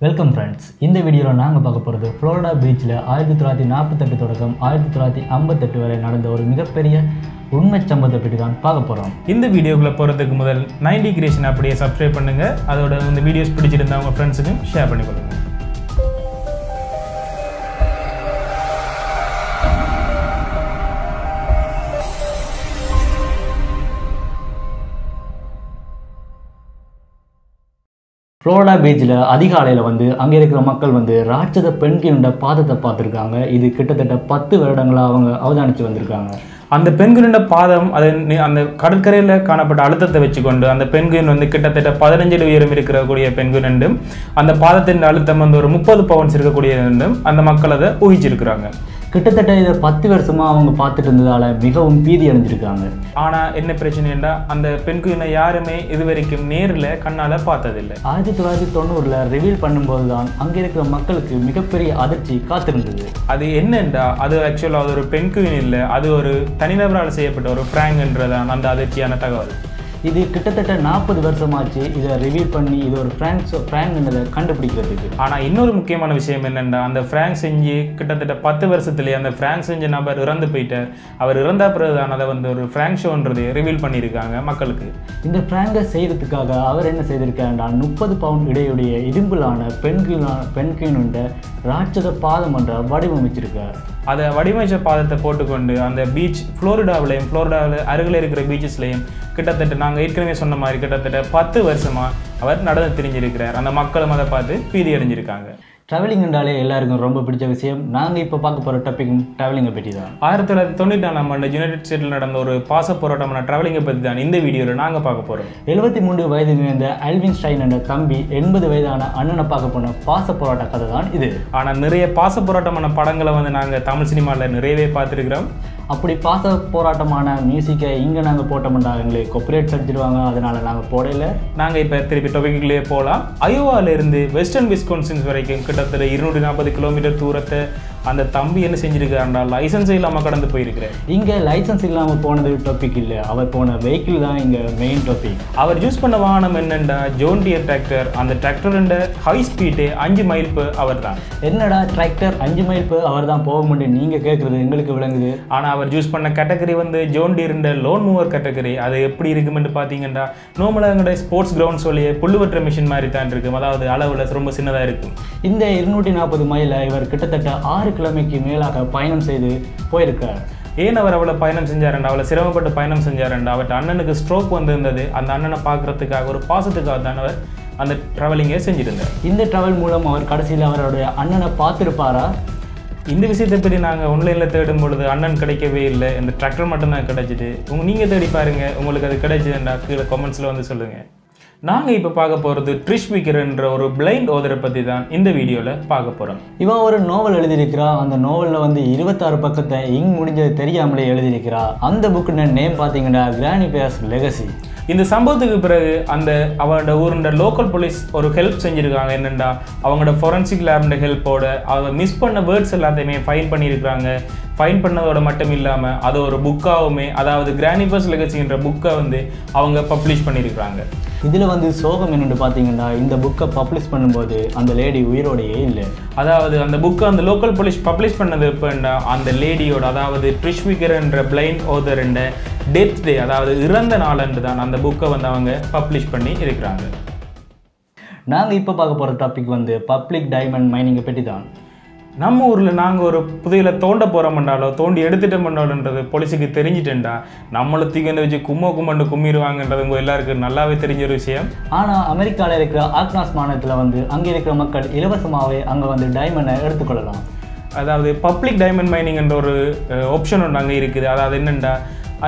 Welcome friends இந்த வீடியோவில் நாங்கள் பார்க்க போகிறது ஃப்ளோரிடா பீச்சில் ஆயிரத்தி தொள்ளாயிரத்தி நாற்பத்தெட்டு தொடக்கம் ஆயிரத்தி தொள்ளாயிரத்தி ஐம்பத்தெட்டு வரை நடந்த ஒரு மிகப்பெரிய உண்மை சம்பவத்தை பற்றி தான் பார்க்க போகிறோம் இந்த வீடியோக்குள்ள போகிறதுக்கு முதல் நைன்டி கிரியேஷன் அப்படியே சப்ஸ்கிரைப் பண்ணுங்க. அதோட இந்த வீடியோஸ் பிடிச்சிருந்தா உங்கள் ஃப்ரெண்ட்ஸுக்கும் ஷேர் பண்ணி கொடுங்க ஃப்ளோரிடா பீச்சில் அதிகாலையில் வந்து அங்கே இருக்கிற மக்கள் வந்து ராட்சத பெண்கின்ற பாதத்தை பார்த்துருக்காங்க. இது கிட்டத்தட்ட பத்து வருடங்களாக அவங்க அவதானித்து வந்திருக்காங்க. அந்த பெண்குயினோட பாதம் அது அந்த கடற்கரையில் காணப்பட்ட அழுத்தத்தை வச்சுக்கொண்டு அந்த பெண்குயின் வந்து கிட்டத்தட்ட பதினஞ்சு அடி உயரம் இருக்கக்கூடிய பெண்குயின் என்றும் அந்த பாதத்தின் அழுத்தம் வந்து ஒரு முப்பது பவுன்ஸ் இருக்கக்கூடிய என்றும் அந்த மக்கள் அதை ஊகிச்சிருக்கிறாங்க. கிட்டத்தட்ட இதை பத்து வருஷமாக அவங்க பார்த்துட்டு இருந்ததால் மிகவும் பீதி அடைஞ்சிருக்காங்க. ஆனால் என்ன பிரச்சனைன்னா அந்த பெண்குயினை யாருமே இதுவரைக்கும் நேரில் கண்ணால் பார்த்ததில்லை. ஆயிரத்தி தொள்ளாயிரத்தி தொண்ணூறில் ரிவீல் பண்ணும்போது தான் அங்கே இருக்கிற மக்களுக்கு மிகப்பெரிய அதிர்ச்சி காத்திருந்தது. அது என்னண்டா அது ஆக்சுவலாக அது ஒரு பெண்குயின் இல்லை அது ஒரு தனிநபரால் செய்யப்பட்ட ஒரு ஃப்ராங்க்ன்றதான் அந்த அதிர்ச்சியான தகவல். இது கிட்டத்தட்ட நாற்பது வருஷமாச்சு இதை ரிவீல் பண்ணி இது ஒரு ஃப்ராங்க்ஸ் ஃப்ராங்க்ன்றதை கண்டுபிடிக்கிறதுக்கு. ஆனால் இன்னொரு முக்கியமான விஷயம் என்னென்னா அந்த ஃப்ராங்க் செஞ்சு கிட்டத்தட்ட பத்து வருஷத்துலேயே அந்த ஃப்ராங்க் செஞ்ச நபர் இறந்து போயிட்டார். அவர் இறந்த அதை வந்து ஒரு ஃப்ராங்க் ஷோன்றது ரிவீல் பண்ணியிருக்காங்க மக்களுக்கு. இந்த ஃப்ராங்கை செய்கிறதுக்காக அவர் என்ன செய்திருக்காருன்னா முப்பது பவுண்ட் இடையுடைய இரும்பிலான பெண்கிலான பெண்கினுண்ட ராட்சத பாதம் என்ற வடிவமைச்சிருக்கார். அதை வடிவமைச்ச பாதத்தை போட்டுக்கொண்டு அந்த பீச் ஃப்ளோரிடாவிலையும் ஃப்ளோரிடாவில் அருகில் இருக்கிற பீச்சஸ்லையும் கிட்டத்தட்ட நாங்கள் ஏற்கனவே சொன்ன மாதிரி கிட்டத்தட்ட பத்து வருஷமாக அவர் நடந்து திரிஞ்சிருக்கிறார். அந்த மக்களும் அதை பார்த்து பீதி அடைஞ்சிருக்காங்க. ட்ராவலிங் என்றாலே எல்லாருக்கும் ரொம்ப பிடிச்ச விஷயம். நாங்கள் இப்போ பார்க்க போகிற டாபிக் ட்ராவலிங்கை பற்றி தான் ஆயிரத்தி தொள்ளாயிரத்தி தொண்ணூற்றி நாலாம் ஆண்டு யுனைடெட் ஸ்டேட்டில் நடந்த ஒரு பாச போராட்டமான ட்ராவலிங்கை பற்றி தான் இந்த வீடியோவில் நாங்கள் பார்க்க போகிறோம் எழுபத்தி மூன்று வயது நிறைந்த அல்வின் ஸ்டைன் என்ற தம்பி எண்பது வயதான அண்ணனை பார்க்க போன பாச போராட்ட கதை தான் இது. ஆனால் நிறைய பாச போராட்டமான படங்களை வந்து நாங்கள் தமிழ் சினிமாவில் நிறையவே பார்த்துருக்குறோம். அப்படி பாச போராட்டமான மியூசிக்கை இங்கே நாங்கள் போட்டோம்னா எங்களை கொப்பரேட் அடிச்சிருவாங்க அதனால் நாங்கள் போடல. நாங்கள் இப்போ திருப்பி டொபிக்லேயே போகலாம் அயோவாவிலிருந்து வெஸ்டர்ன் விஸ்கான்சின்ஸ் வரைக்கும் கிட்டத்தட்ட இருநூற்றி நாற்பது கிலோமீட்டர் தூரத்தை அந்த தம்பி என்ன செஞ்சிருக்காருண்டா லைசன்ஸே இல்லாமல் கடந்து போயிருக்கிறார் இங்கே லைசன்ஸ் இல்லாமல் போனது டாபிக் இல்லை. அவர் போன வெஹிக்கிள் தான் இங்கே மெயின் டாபிக் அவர் யூஸ் பண்ண வாகனம் என்னண்டா? ஜோன் டியர் டிராக்டர் அந்த டிராக்டரோட ஹை ஸ்பீடு அஞ்சு மைல் அவர் தான். என்னடா டிராக்டர் அஞ்சு மைல் போ அவர் தான் போக முடியும்? நீங்கள் கேட்குறது எங்களுக்கு விளங்குது. ஆனால் அவர் யூஸ் பண்ண கேட்டகரி வந்து ஜோன் டீருண்ட லோன் மூவர் கேட்டகரி அது எப்படி இருக்குமென்று பார்த்தீங்கன்னா நார்மலாக எங்களோட ஸ்போர்ட்ஸ் கிரவுண்ட் சொல்லியே புல்லுவற்ற மிஷின் மாதிரி தான் இருக்கும். அதாவது அளவில் ரொம்ப சின்னதாக இருக்கும். இந்த இருநூற்றி நாற்பது மைல இவர் கிட்டத்தட்ட ஆறு கிழமைக்கு மேலாக பயணம் செய்து போயிருக்கார். ஏன் அவர் அவ்வளோ பயணம் செஞ்சாருண்டா அவ்வளோ சிரமப்பட்டு பயணம் செஞ்சாருண்டா அவர்கிட்ட அண்ணனுக்கு ஸ்ட்ரோக் வந்திருந்தது. அந்த அண்ணனை பார்க்கறதுக்காக ஒரு பாசத்துக்காக தான் அவர் அந்த ட்ராவலிங்கை செஞ்சிருந்தார். இந்த ட்ராவல் மூலம் அவர் கடைசியில் அவருடைய அண்ணனை பார்த்துருப்பாரா? இந்த விஷயத்தை பற்றி நாங்கள் ஆன்லைனில் தேடும் பொழுது அண்ணன் கிடைக்கவே இல்லை. இந்த டிராக்டர் மட்டும்தான் கிடைச்சிது. உங்க நீங்கள் தேடி பாருங்க. உங்களுக்கு அது கிடைச்சதுண்டா? கீழே கமெண்ட்ஸில் வந்து சொல்லுங்கள் நாங்கள் இப்போ பார்க்க போகிறது ட்ரிஷ் விக்கர்ன்ற ஒரு பிளைண்ட் ஓதரை பற்றி தான் இந்த வீடியோவில் பார்க்க போகிறோம் இவன் ஒரு நோவல் எழுதியிருக்கிறா. அந்த நோவலில் வந்து இருபத்தாறு பக்கத்தை இங் முடிஞ்சது தெரியாமலே எழுதியிருக்கிறா. அந்த புக்கு நேம் பார்த்தீங்கன்னா கிராணி பேஸ் லெகசி இந்த சம்பவத்துக்கு பிறகு அந்த அவனோட ஊருண்ட லோக்கல் போலீஸ் ஒரு ஹெல்ப் செஞ்சுருக்காங்க. என்னென்னா அவங்களோட ஃபொரன்சிக் லேப்ட ஹெல்ப்போட அவங்க மிஸ் பண்ண வேர்ட்ஸ் எல்லாத்தையுமே ஃபைன் பண்ணியிருக்காங்க ஃபைன் பண்ணதோட மட்டும் இல்லாமல் அதை ஒரு புக்காகவுமே அதாவது கிரானிபஸ் லெகசின்ற புக்கை வந்து அவங்க பப்ளிஷ் பண்ணியிருக்காங்க இதில் வந்து சோகம் என்னென்னு பார்த்தீங்கன்னா இந்த புக்கை பப்ளிஷ் பண்ணும்போது அந்த லேடி உயிரோடையே இல்லை. அதாவது அந்த புக்கை அந்த லோக்கல் போலீஸ் பப்ளிஷ் பண்ணது எப்போன்னா அந்த லேடியோட அதாவது ட்ரிஷ்விகர் என்ற பிளைண்ட் ஓதர் என்ற டெத் டே அதாவது இறந்த நாளன்று தான் அந்த புக்கை வந்து அவங்க பப்ளிஷ் பண்ணி இருக்கிறாங்க. நாங்கள் இப்போ பார்க்க போகிற டாபிக் வந்து பப்ளிக் டைமண்ட் மைனிங்கை பற்றி தான். நம்ம ஊரில் நாங்கள் ஒரு புதையில தோண்ட போகிறோம்னாலோ தோண்டி எடுத்துட்டோம்னாலோன்றது போலீஸுக்கு தெரிஞ்சிட்டேன்டா. நம்மளை தூக்கிண்டு வச்சு கும்ம கும்மண்டு கும்மிடுவாங்கன்றது உங்கள் எல்லாருக்கும் நல்லாவே தெரிஞ்ச ஒரு விஷயம். ஆனால் அமெரிக்காவில் இருக்கிற ஆக்னாஸ் மாநிலத்தில் வந்து அங்கே இருக்கிற மக்கள் இலவசமாகவே அங்கே வந்து டைமண்டை எடுத்துக்கொள்ளலாம். அதாவது பப்ளிக் டைமண்ட் மைனிங்ன்ற ஒரு ஆப்ஷன் ஒன்று அங்கே இருக்குது. அதாவது என்னென்னா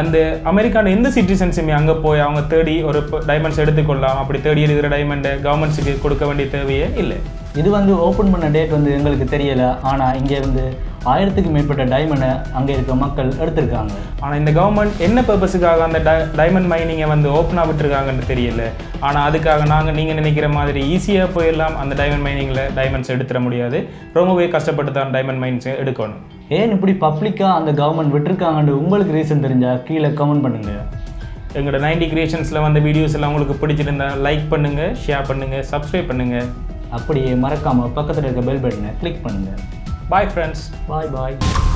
அந்த அமெரிக்கான எந்த சிட்டிசன்ஸுமே அங்கே போய் அவங்க தேடி ஒரு டைமண்ட்ஸ் எடுத்துக்கொள்ளலாம் அப்படி தேடி இருக்கிற டைமண்டை கவர்மெண்ட்ஸுக்கு கொடுக்க வேண்டிய தேவையே இல்லை. இது வந்து ஓப்பன் பண்ண டேட் வந்து எங்களுக்கு தெரியலை. ஆனால் இங்கே வந்து ஆயிரத்துக்கு மேற்பட்ட டைமண்டை அங்கே இருக்க மக்கள் எடுத்திருக்காங்க. ஆனால் இந்த கவர்மெண்ட் என்ன பர்பஸுக்காக அந்த டை டைமண்ட் மைனிங்கை வந்து ஓப்பனாக விட்டுருக்காங்கன்னு தெரியல. ஆனால் அதுக்காக நாங்கள் நீங்கள் நினைக்கிற மாதிரி ஈஸியாக போயிடலாம். அந்த டைமண்ட் மைனிங்கில் டைமண்ட்ஸ் எடுத்துட முடியாது. ரொம்பவே கஷ்டப்பட்டு தான் டைமண்ட் மைன்ஸ் எடுக்கணும். ஏன் இப்படி பப்ளிக்காக அந்த கவர்மெண்ட் விட்டுருக்காங்கன்னு உங்களுக்கு ரீசன் தெரிஞ்சால் கீழே கமெண்ட் பண்ணுங்கள் எங்களோட நைன்டி கிரியேஷன்ஸில் வந்த வீடியோஸ் எல்லாம் உங்களுக்கு பிடிச்சிருந்தா லைக் பண்ணுங்கள் ஷேர் பண்ணுங்கள் சப்ஸ்கிரைப் பண்ணுங்கள் அப்படியே மறக்காமல் பக்கத்தில் இருக்க பெல் பட்டனை கிளிக் பண்ணுங்கள் பாய் ஃப்ரெண்ட்ஸ் பாய் பாய்